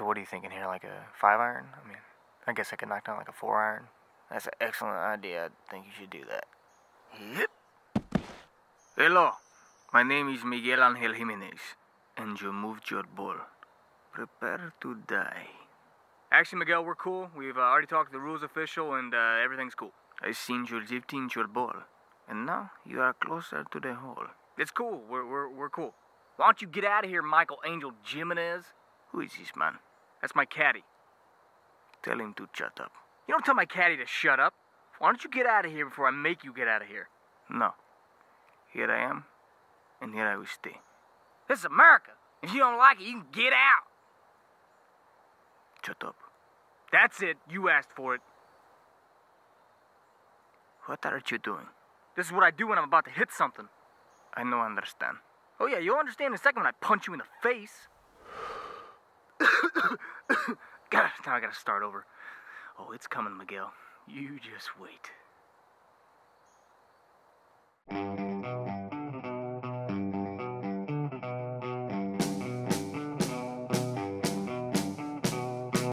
So what are you thinking here? Like a five iron? I mean, I guess I could knock down like a four iron. That's an excellent idea. I think you should do that. Yep. Hello. My name is Miguel Angel Jimenez, and you moved your ball. Prepare to die. Actually, Miguel, we're cool. We've uh, already talked to the rules official, and uh, everything's cool. I seen you lifting your ball, and now you are closer to the hole. It's cool. We're, we're, we're cool. Why don't you get out of here, Michael Angel Jimenez? Who is this man? That's my caddy. Tell him to shut up. You don't tell my caddy to shut up. Why don't you get out of here before I make you get out of here? No. Here I am, and here I will stay. This is America. If you don't like it, you can get out. Shut up. That's it. You asked for it. What are you doing? This is what I do when I'm about to hit something. I know, I understand. Oh, yeah, you'll understand in a second when I punch you in the face. Now I gotta start over. Oh, it's coming, Miguel. You just wait.